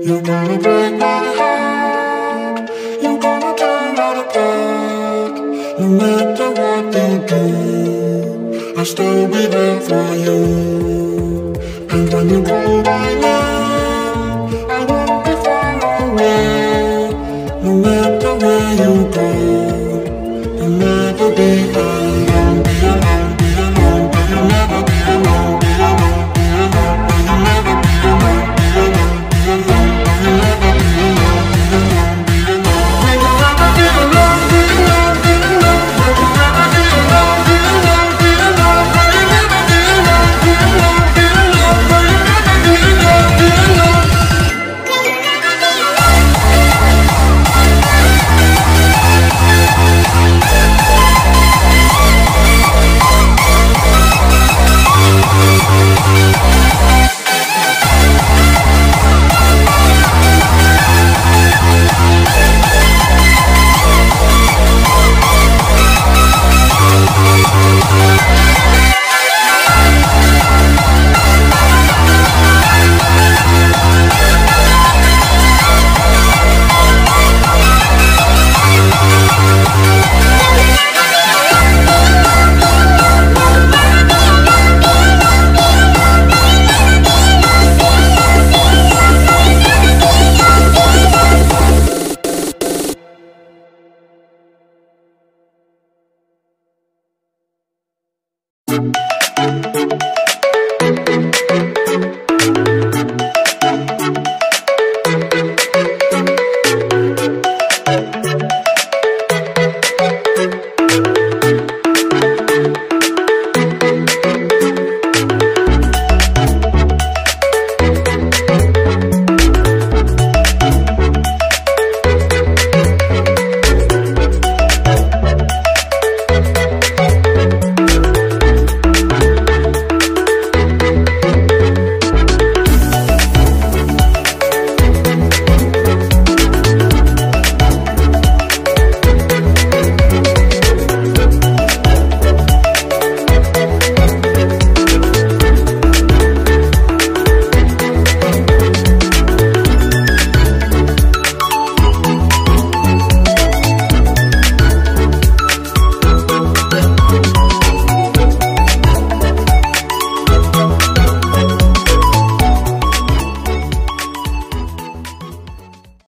You're gonna break my heart. You're gonna turn out of back No matter what you do I'll still be there for you. And when you go by now I won't be far away. No matter where you go I'll never be home